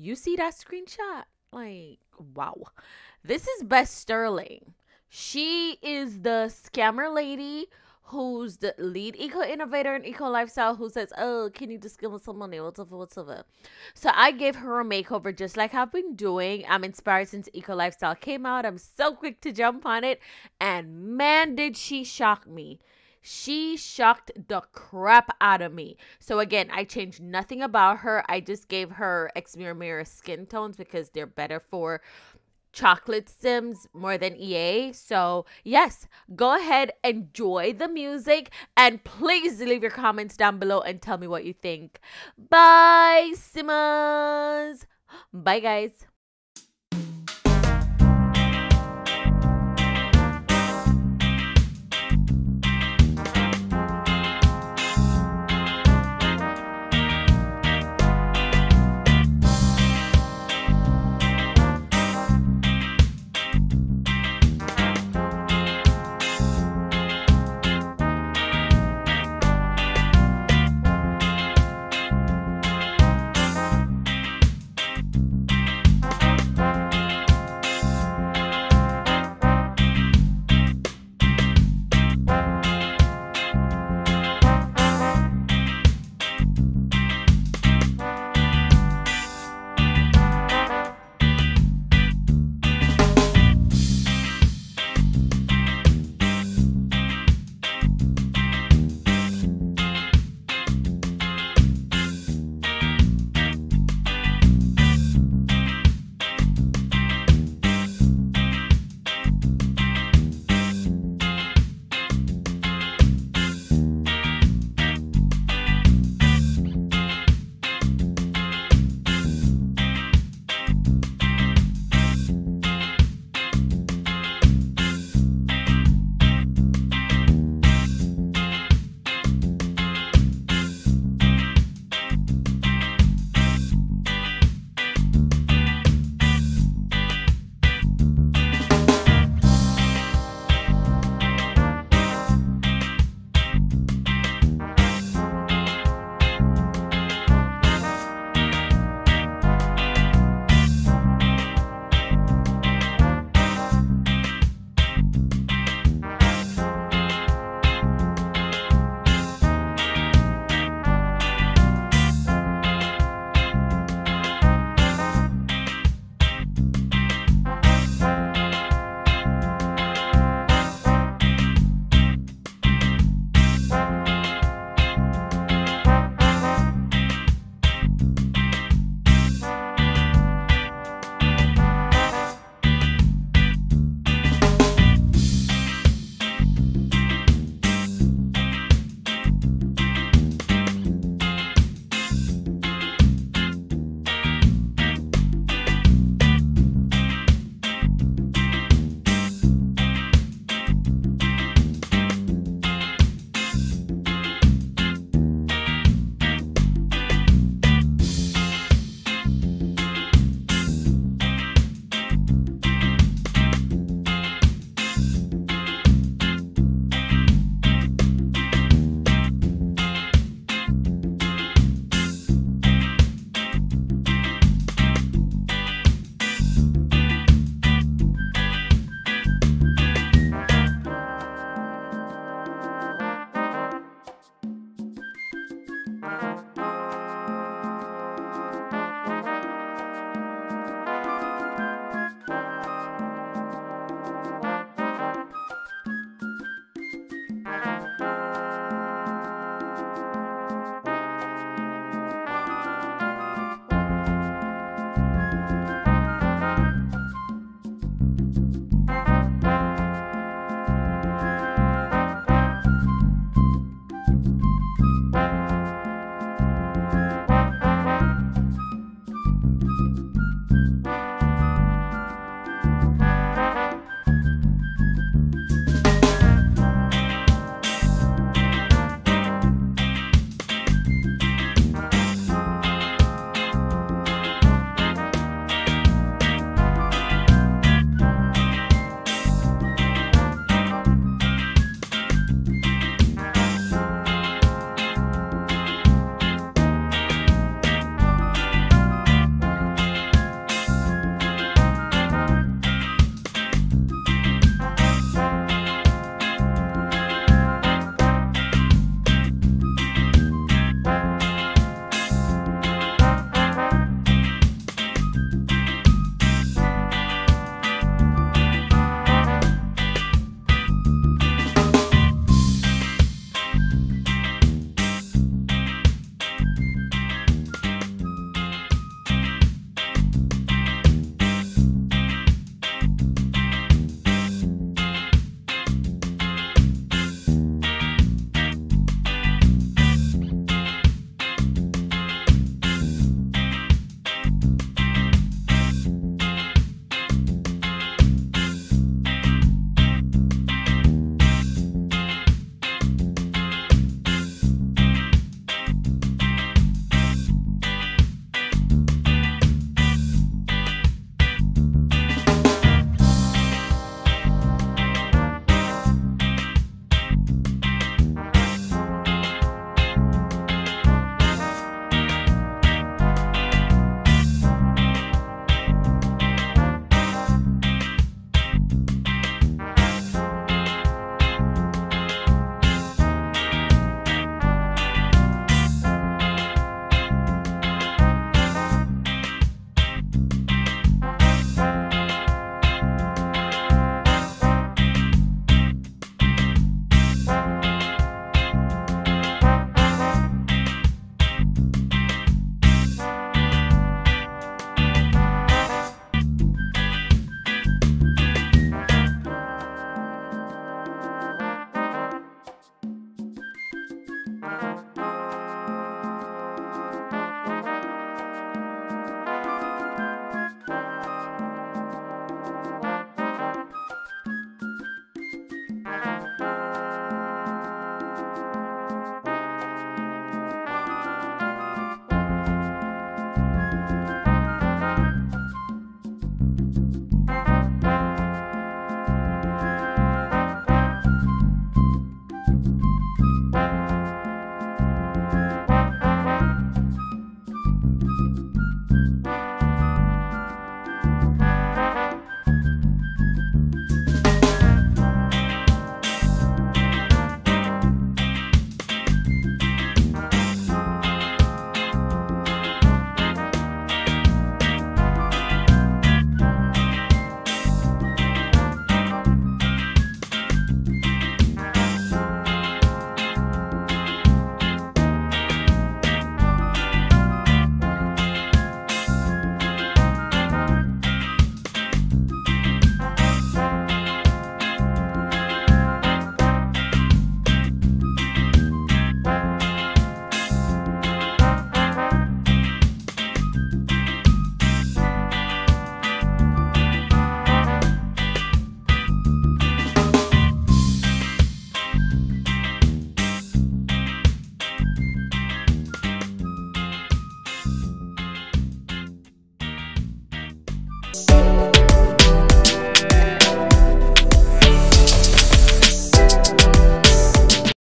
You see that screenshot? Like, wow. This is Bess Sterling. She is the scammer lady who's the lead eco innovator in eco lifestyle who says, Oh, can you just give us some money? Whatever, whatever. So I gave her a makeover just like I've been doing. I'm inspired since eco lifestyle came out. I'm so quick to jump on it. And man, did she shock me. She shocked the crap out of me. So again, I changed nothing about her. I just gave her XMiramira skin tones because they're better for chocolate sims more than EA. So, yes, go ahead, enjoy the music, and please leave your comments down below and tell me what you think. Bye, Simmers. Bye, guys.